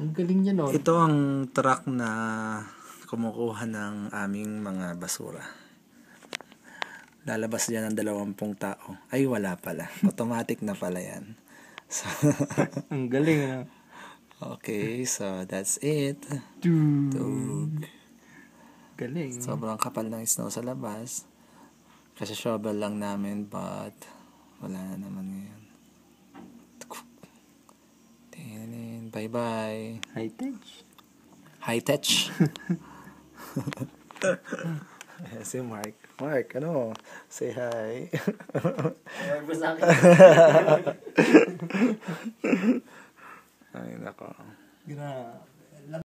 Ang galing niya, no? Ito ang truck na kumukuha ng aming mga basura. Lalabas diyan ng dalawampung tao. Ay, wala pala. Automatic na pala yan. So, Ang galing, ano? okay, so that's it. Tug. Galing. Sobrang kapal ng snow sa labas. Kasi shovel lang namin, but wala na naman Bye-bye. High tech. High tech. si Mark. Mark, ano? Say hi. Ay, nako. Grabe.